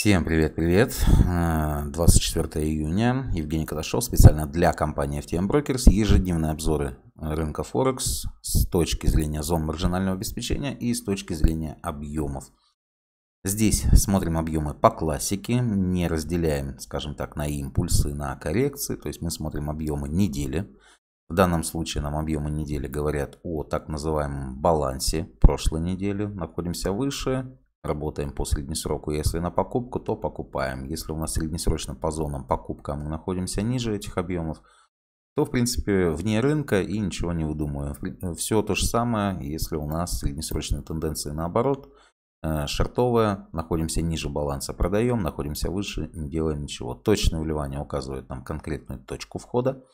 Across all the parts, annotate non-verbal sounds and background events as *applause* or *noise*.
Всем привет-привет! 24 э, июня. Евгений Каташов специально для компании FTM Brokers. Ежедневные обзоры рынка Форекс с точки зрения зон маржинального обеспечения и с точки зрения объемов. Здесь смотрим объемы по классике, не разделяем, скажем так, на импульсы, на коррекции. То есть мы смотрим объемы недели. В данном случае нам объемы недели говорят о так называемом балансе прошлой недели. Находимся выше, работаем по среднесроку. Если на покупку, то покупаем. Если у нас среднесрочно по зонам покупка, мы находимся ниже этих объемов, то в принципе вне рынка и ничего не выдумываем. Все то же самое, если у нас среднесрочные тенденции наоборот. Э, шортовая, находимся ниже баланса, продаем, находимся выше, не делаем ничего. Точное вливание указывает нам конкретную точку входа.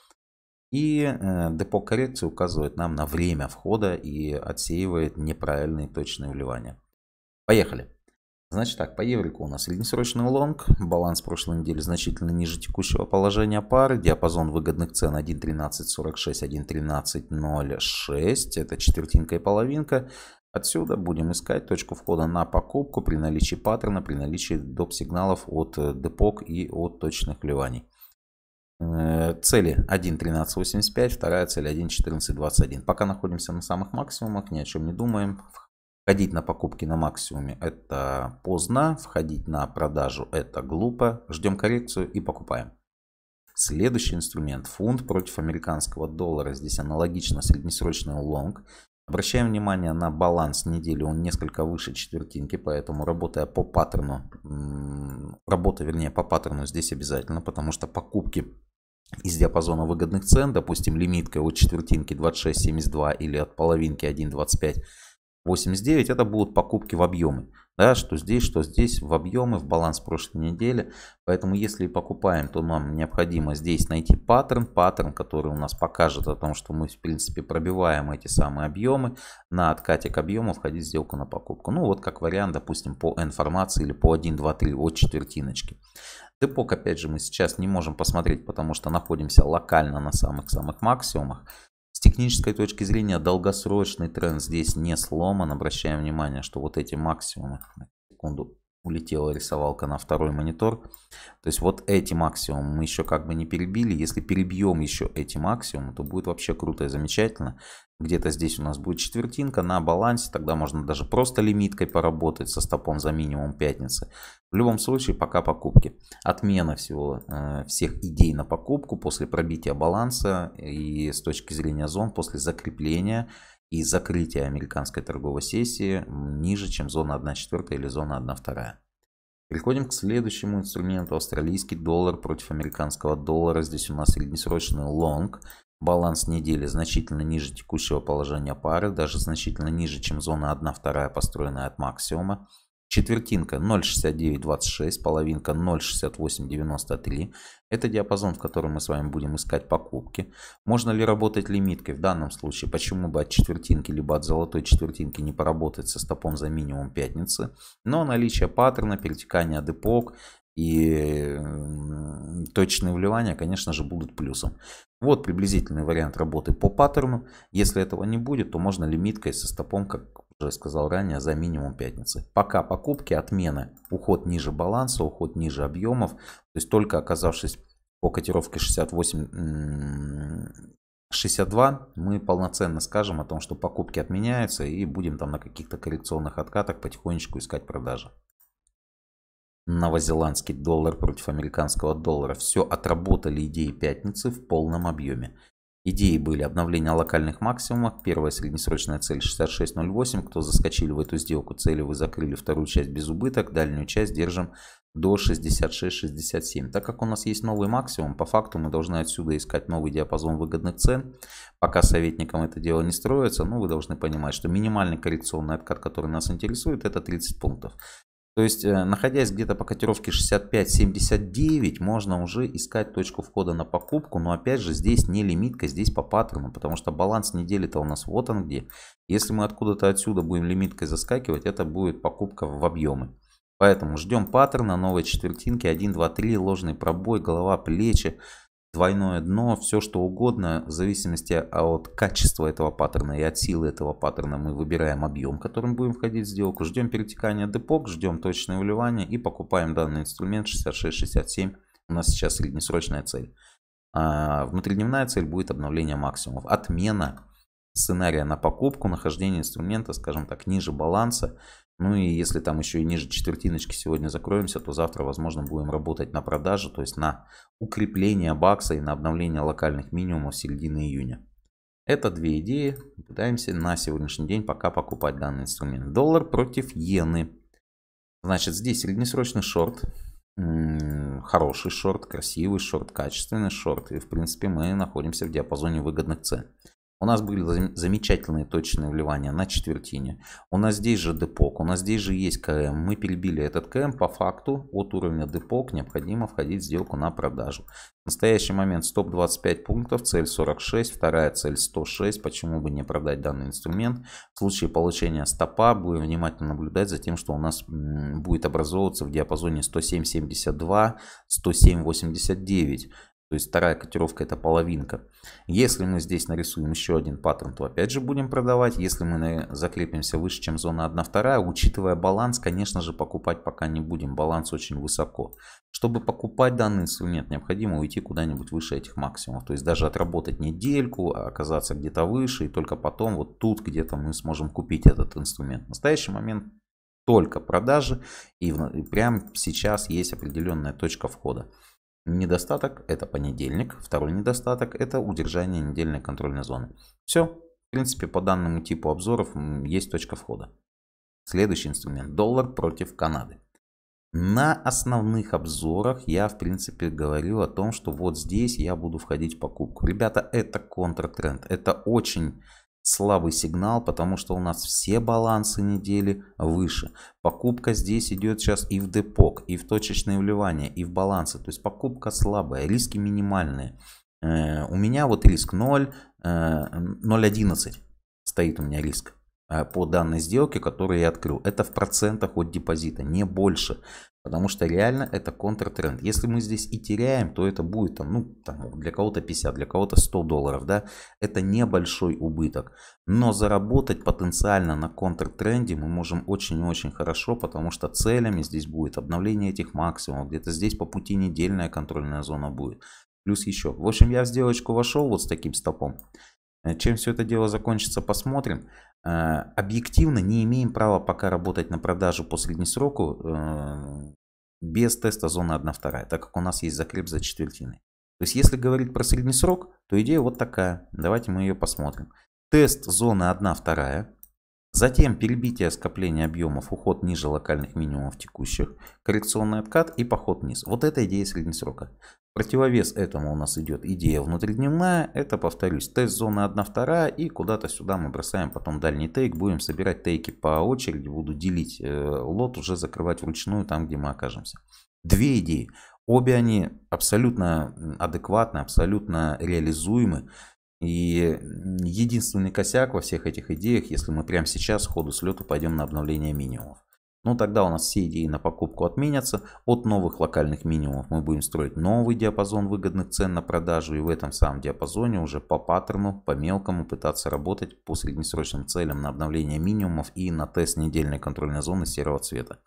И э, депо коррекции указывает нам на время входа и отсеивает неправильные точные вливания. Поехали. Значит так, по еврику у нас среднесрочный лонг, баланс прошлой недели значительно ниже текущего положения пары, диапазон выгодных цен 1.1346, 1.1306, это четвертинка и половинка. Отсюда будем искать точку входа на покупку при наличии паттерна, при наличии доп. сигналов от э, депок и от точных вливаний. Э, цели 1.1385, вторая цель 1.1421. Пока находимся на самых максимумах, ни о чем не думаем. Входить на покупки на максимуме это поздно, входить на продажу это глупо. Ждем коррекцию и покупаем. Следующий инструмент фунт против американского доллара. Здесь аналогично среднесрочный лонг. Обращаем внимание на баланс недели, он несколько выше четвертинки, поэтому работая по паттерну, работа вернее по паттерну здесь обязательно, потому что покупки из диапазона выгодных цен, допустим лимиткой от четвертинки 26.72 или от половинки 1.25 89 это будут покупки в объемы. Да, что здесь, что здесь в объемы, в баланс прошлой недели. Поэтому если покупаем, то нам необходимо здесь найти паттерн. Паттерн, который у нас покажет о том, что мы в принципе пробиваем эти самые объемы. На откате к объему входить сделку на покупку. Ну вот как вариант, допустим, по информации или по 1, 2, 3 от четвертиночки. Депок опять же мы сейчас не можем посмотреть, потому что находимся локально на самых-самых максимумах. С технической точки зрения долгосрочный тренд здесь не сломан. Обращаем внимание, что вот эти максимумы, секунду, улетела рисовалка на второй монитор. То есть вот эти максимумы мы еще как бы не перебили. Если перебьем еще эти максимумы, то будет вообще круто и замечательно. Где-то здесь у нас будет четвертинка на балансе. Тогда можно даже просто лимиткой поработать со стопом за минимум пятницы. В любом случае пока покупки. Отмена всего, э, всех идей на покупку после пробития баланса и с точки зрения зон после закрепления и закрытия американской торговой сессии ниже, чем зона 1.4 или зона 1.2. Переходим к следующему инструменту. Австралийский доллар против американского доллара. Здесь у нас среднесрочный лонг. Баланс недели значительно ниже текущего положения пары, даже значительно ниже, чем зона 1-2, построенная от максимума. Четвертинка 0.6926, половинка 0.6893. Это диапазон, в котором мы с вами будем искать покупки. Можно ли работать лимиткой в данном случае? Почему бы от четвертинки либо от золотой четвертинки не поработать со стопом за минимум пятницы? Но наличие паттерна, перетекания депок и точные вливания, конечно же, будут плюсом. Вот приблизительный вариант работы по паттерну. Если этого не будет, то можно лимиткой со стопом, как уже сказал ранее, за минимум пятницы. Пока покупки, отмены, уход ниже баланса, уход ниже объемов. То есть только оказавшись по котировке 68 62 мы полноценно скажем о том, что покупки отменяются и будем там на каких-то коррекционных откатах потихонечку искать продажи. Новозеландский доллар против американского доллара. Все отработали идеи пятницы в полном объеме. Идеи были обновление локальных максимумов. Первая среднесрочная цель 66.08. Кто заскочили в эту сделку, цели вы закрыли вторую часть без убыток. Дальнюю часть держим до 66.67. Так как у нас есть новый максимум, по факту мы должны отсюда искать новый диапазон выгодных цен. Пока советникам это дело не строится, но вы должны понимать, что минимальный коррекционный откат, который нас интересует, это 30 пунктов. То есть, э, находясь где-то по котировке 65-79, можно уже искать точку входа на покупку. Но опять же, здесь не лимитка, здесь по паттерну, потому что баланс недели-то у нас вот он где. Если мы откуда-то отсюда будем лимиткой заскакивать, это будет покупка в объемы. Поэтому ждем паттерна, новой четвертинки, 1, 2, 3, ложный пробой, голова, плечи. Двойное дно, все что угодно, в зависимости от качества этого паттерна и от силы этого паттерна мы выбираем объем, которым будем входить в сделку, ждем перетекания депок, ждем точное вливание и покупаем данный инструмент 66-67. У нас сейчас среднесрочная цель. А внутридневная цель будет обновление максимумов. Отмена сценария на покупку, нахождение инструмента, скажем так, ниже баланса. Ну и если там еще и ниже четвертиночки сегодня закроемся, то завтра, возможно, будем работать на продажу, то есть на укрепление бакса и на обновление локальных минимумов середины июня. Это две идеи. Пытаемся на сегодняшний день пока покупать данный инструмент. Доллар против иены. Значит, здесь среднесрочный шорт. Хороший шорт, красивый шорт, качественный шорт. И, в принципе, мы находимся в диапазоне выгодных цен. У нас были замечательные точные вливания на четвертине. У нас здесь же депок, у нас здесь же есть КМ. Мы перебили этот КМ по факту от уровня депок необходимо входить в сделку на продажу. В настоящий момент стоп 25 пунктов, цель 46, вторая цель 106. Почему бы не продать данный инструмент? В случае получения стопа будем внимательно наблюдать за тем, что у нас будет образовываться в диапазоне 107.72, 107.89. То есть вторая котировка это половинка. Если мы здесь нарисуем еще один паттерн, то опять же будем продавать. Если мы закрепимся выше, чем зона 1-2, учитывая баланс, конечно же покупать пока не будем. Баланс очень высоко. Чтобы покупать данный инструмент, необходимо уйти куда-нибудь выше этих максимумов. То есть даже отработать недельку, а оказаться где-то выше. И только потом вот тут где-то мы сможем купить этот инструмент. В настоящий момент только продажи. И прямо сейчас есть определенная точка входа. Недостаток – это понедельник. Второй недостаток – это удержание недельной контрольной зоны. Все. В принципе, по данному типу обзоров есть точка входа. Следующий инструмент – доллар против Канады. На основных обзорах я, в принципе, говорил о том, что вот здесь я буду входить в покупку. Ребята, это контртренд. Это очень слабый сигнал, потому что у нас все балансы недели выше. Покупка здесь идет сейчас и в депок, и в точечные вливания, и в балансы. То есть покупка слабая, риски минимальные. Э, у меня вот риск 0, 0.11 э, стоит у меня риск э, по данной сделке, которую я открыл. Это в процентах от депозита, не больше. Потому что реально это контртренд. Если мы здесь и теряем, то это будет там, ну, там, для кого-то 50, для кого-то 100 долларов. Да? Это небольшой убыток. Но заработать потенциально на контртренде мы можем очень-очень хорошо, потому что целями здесь будет обновление этих максимумов. Где-то здесь по пути недельная контрольная зона будет. Плюс еще. В общем, я в сделочку вошел вот с таким стопом. Э, чем все это дело закончится, посмотрим. Э, объективно не имеем права пока работать на продажу по среднесроку э, без теста зоны 1-2, так как у нас есть закреп за четвертиной. То есть если говорить про среднесрок, то идея вот такая. Давайте мы ее посмотрим. Тест зоны 1-2, затем перебитие скопления объемов, уход ниже локальных минимумов текущих, коррекционный откат и поход вниз. Вот это идея среднесрока. Противовес этому у нас идет идея внутридневная. Это, повторюсь, тест зоны 1-2 и куда-то сюда мы бросаем потом дальний тейк. Будем собирать тейки по очереди, буду делить э, лот, уже закрывать вручную там, где мы окажемся. Две идеи. Обе они абсолютно адекватны, абсолютно реализуемы. И единственный косяк во всех этих идеях, если мы прямо сейчас ходу слету пойдем на обновление минимумов. Ну тогда у нас все идеи на покупку отменятся. От новых локальных минимумов мы будем строить новый диапазон выгодных цен на продажу. И в этом самом диапазоне уже по паттерну, по мелкому пытаться работать по среднесрочным целям на обновление минимумов и на тест недельной контрольной зоны серого цвета.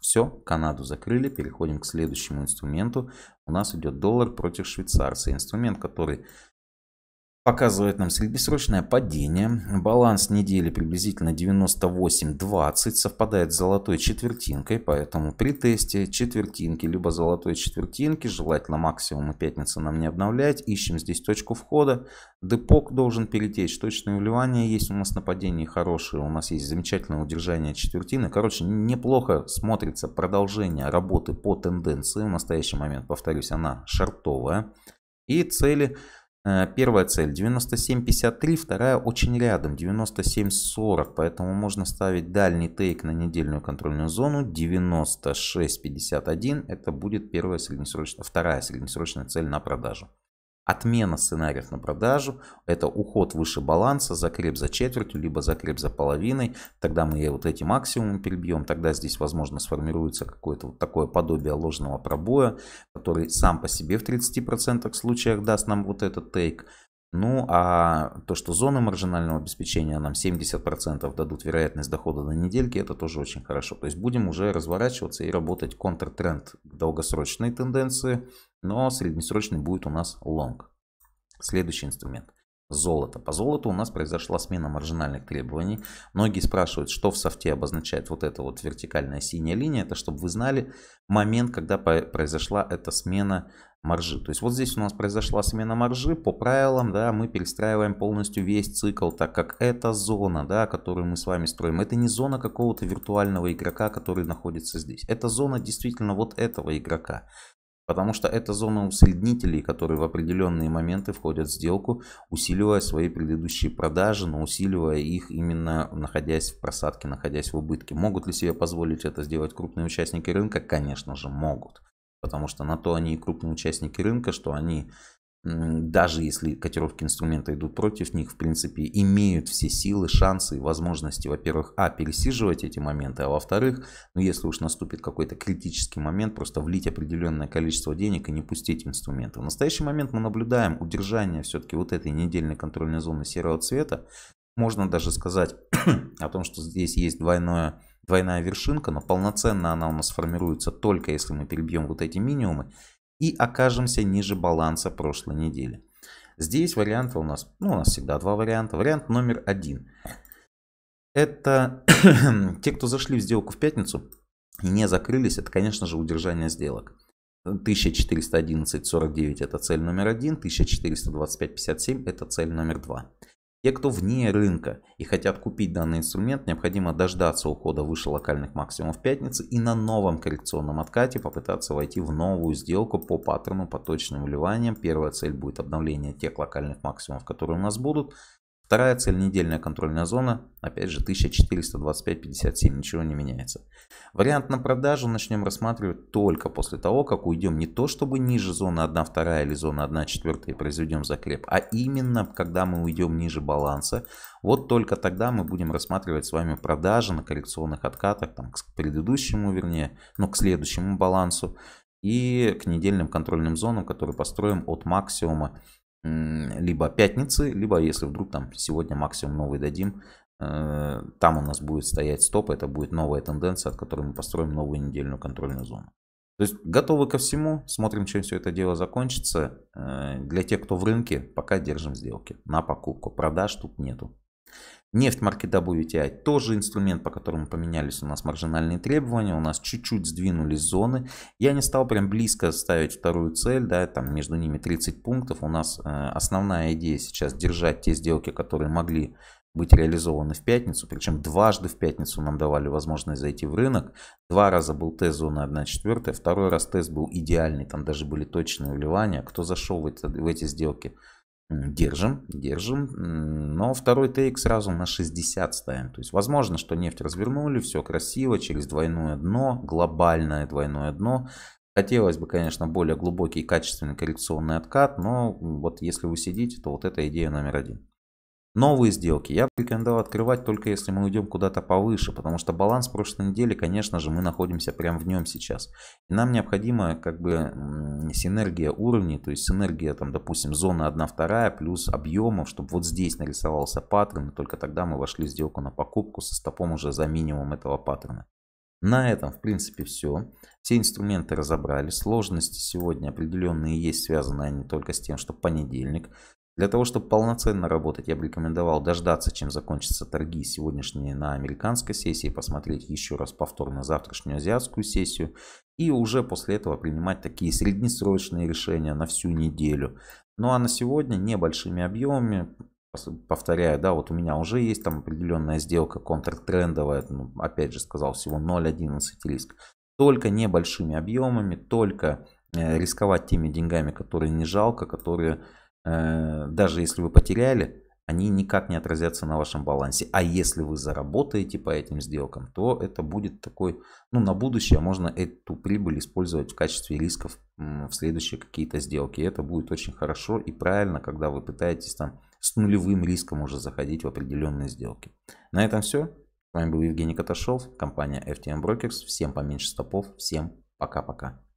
Все, Канаду закрыли, переходим к следующему инструменту. У нас идет доллар против швейцарца. Инструмент, который показывает нам среднесрочное падение. Баланс недели приблизительно 98-20, совпадает с золотой четвертинкой, поэтому при тесте четвертинки, либо золотой четвертинки, желательно максимум пятницы нам не обновлять, ищем здесь точку входа. Депок должен перетечь, точное вливание есть у нас на падении хорошее, у нас есть замечательное удержание четвертины. Короче, неплохо смотрится продолжение работы по тенденции. В настоящий момент, повторюсь, она шартовая. И цели первая цель 97.53, вторая очень рядом 97.40, поэтому можно ставить дальний тейк на недельную контрольную зону 96.51, это будет первая среднесрочная, вторая среднесрочная цель на продажу. Отмена сценариев на продажу – это уход выше баланса, закреп за четвертью, либо закреп за половиной. Тогда мы вот эти максимумы перебьем. Тогда здесь, возможно, сформируется какое-то вот такое подобие ложного пробоя, который сам по себе в 30% случаях даст нам вот этот тейк. Ну, а то, что зоны маржинального обеспечения нам 70% дадут вероятность дохода на недельки, это тоже очень хорошо. То есть будем уже разворачиваться и работать контртренд долгосрочной тенденции, но среднесрочный будет у нас лонг. Следующий инструмент. Золото. По золоту у нас произошла смена маржинальных требований. Многие спрашивают, что в софте обозначает вот эта вот вертикальная синяя линия. Это чтобы вы знали момент, когда произошла эта смена маржи. То есть вот здесь у нас произошла смена маржи. По правилам да, мы перестраиваем полностью весь цикл, так как эта зона, да, которую мы с вами строим, это не зона какого-то виртуального игрока, который находится здесь. Это зона действительно вот этого игрока. Потому что это зона усреднителей, которые в определенные моменты входят в сделку, усиливая свои предыдущие продажи, но усиливая их именно находясь в просадке, находясь в убытке. Могут ли себе позволить это сделать крупные участники рынка? Конечно же могут. Потому что на то они и крупные участники рынка, что они даже если котировки инструмента идут против них, в принципе, имеют все силы, шансы и возможности, во-первых, а, пересиживать эти моменты, а во-вторых, ну, если уж наступит какой-то критический момент, просто влить определенное количество денег и не пустить инструменты. В настоящий момент мы наблюдаем удержание все-таки вот этой недельной контрольной зоны серого цвета. Можно даже сказать *clears throat* о том, что здесь есть двойное, двойная вершинка, но полноценно она у нас формируется только если мы перебьем вот эти минимумы и окажемся ниже баланса прошлой недели. Здесь варианты у нас, ну у нас всегда два варианта. Вариант номер один. Это *clears throat* те, кто зашли в сделку в пятницу и не закрылись, это, конечно же, удержание сделок. 1411.49 это цель номер один, 1425.57 это цель номер два. Те, кто вне рынка и хотят купить данный инструмент, необходимо дождаться ухода выше локальных максимумов пятницы и на новом коррекционном откате попытаться войти в новую сделку по паттерну по точным вливаниям. Первая цель будет обновление тех локальных максимумов, которые у нас будут. Вторая цель недельная контрольная зона, опять же 1425.57, ничего не меняется. Вариант на продажу начнем рассматривать только после того, как уйдем не то чтобы ниже зоны 1 2 или зоны 1 4 и произведем закреп, а именно когда мы уйдем ниже баланса. Вот только тогда мы будем рассматривать с вами продажи на коррекционных откатах там, к предыдущему, вернее, ну к следующему балансу и к недельным контрольным зонам, которые построим от максимума либо пятницы, либо если вдруг там сегодня максимум новый дадим, э, там у нас будет стоять стоп, это будет новая тенденция, от которой мы построим новую недельную контрольную зону. То есть готовы ко всему, смотрим, чем все это дело закончится. Э, для тех, кто в рынке, пока держим сделки на покупку. Продаж тут нету. Нефть марки WTI тоже инструмент, по которому поменялись у нас маржинальные требования. У нас чуть-чуть сдвинулись зоны. Я не стал прям близко ставить вторую цель, да, там между ними 30 пунктов. У нас э, основная идея сейчас держать те сделки, которые могли быть реализованы в пятницу. Причем дважды в пятницу нам давали возможность зайти в рынок. Два раза был тест зоны 1 четвертая, второй раз тест был идеальный, там даже были точные вливания. Кто зашел в эти, в эти сделки? Держим, держим. Но второй тейк сразу на 60 ставим. То есть возможно, что нефть развернули, все красиво, через двойное дно, глобальное двойное дно. Хотелось бы, конечно, более глубокий и качественный коррекционный откат, но вот если вы сидите, то вот эта идея номер один. Новые сделки я бы рекомендовал открывать только если мы уйдем куда-то повыше, потому что баланс прошлой недели, конечно же, мы находимся прямо в нем сейчас. И нам необходима как бы синергия уровней, то есть синергия, там, допустим, зона 1-2 плюс объемов, чтобы вот здесь нарисовался паттерн, и только тогда мы вошли в сделку на покупку со стопом уже за минимум этого паттерна. На этом, в принципе, все. Все инструменты разобрали. Сложности сегодня определенные есть, связанные они только с тем, что понедельник. Для того, чтобы полноценно работать, я бы рекомендовал дождаться, чем закончатся торги сегодняшние на американской сессии, посмотреть еще раз повторно завтрашнюю азиатскую сессию и уже после этого принимать такие среднесрочные решения на всю неделю. Ну а на сегодня небольшими объемами, повторяю, да, вот у меня уже есть там определенная сделка контртрендовая, ну, опять же сказал, всего 0.11 риск. Только небольшими объемами, только э, рисковать теми деньгами, которые не жалко, которые даже если вы потеряли, они никак не отразятся на вашем балансе. А если вы заработаете по этим сделкам, то это будет такой, ну на будущее можно эту прибыль использовать в качестве рисков в следующие какие-то сделки. И это будет очень хорошо и правильно, когда вы пытаетесь там с нулевым риском уже заходить в определенные сделки. На этом все. С вами был Евгений Каташов, компания FTM Brokers. Всем поменьше стопов, всем пока-пока.